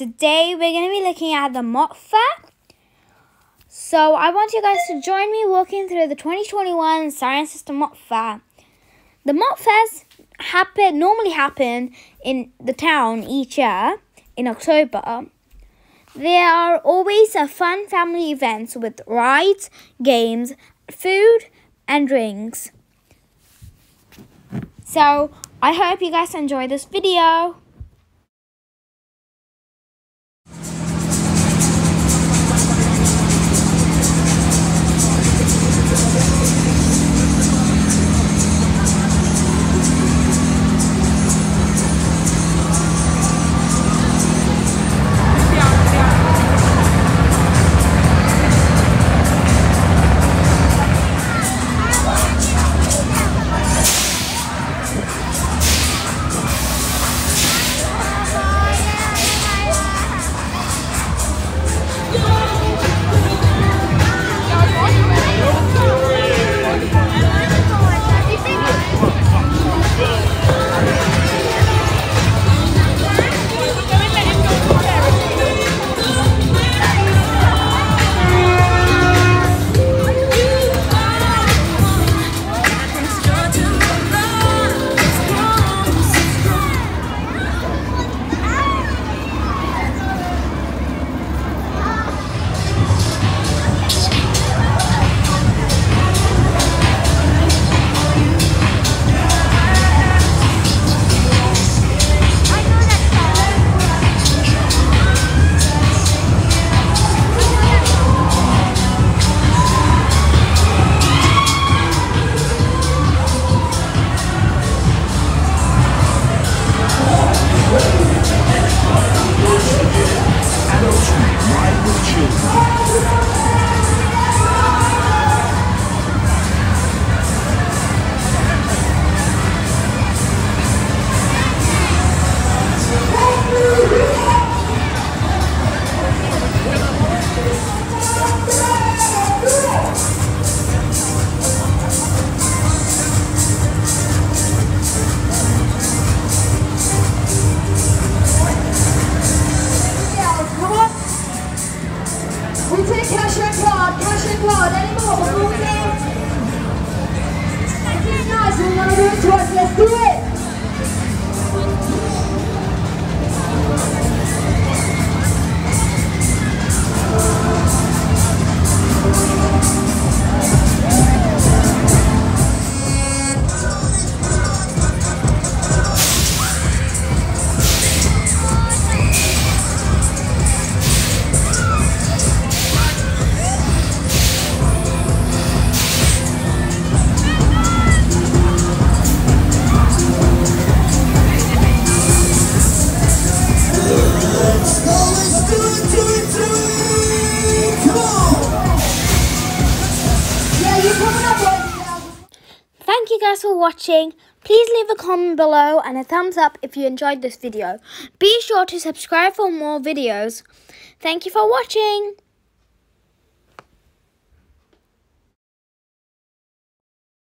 Today we're going to be looking at the Fair. So I want you guys to join me walking through the 2021 Cirencester Fair. The Fairs happen normally happen in the town each year in October. There are always a fun family events with rides, games, food, and drinks. So I hope you guys enjoy this video. Do it! Guys for watching. Please leave a comment below and a thumbs up if you enjoyed this video. Be sure to subscribe for more videos. Thank you for watching.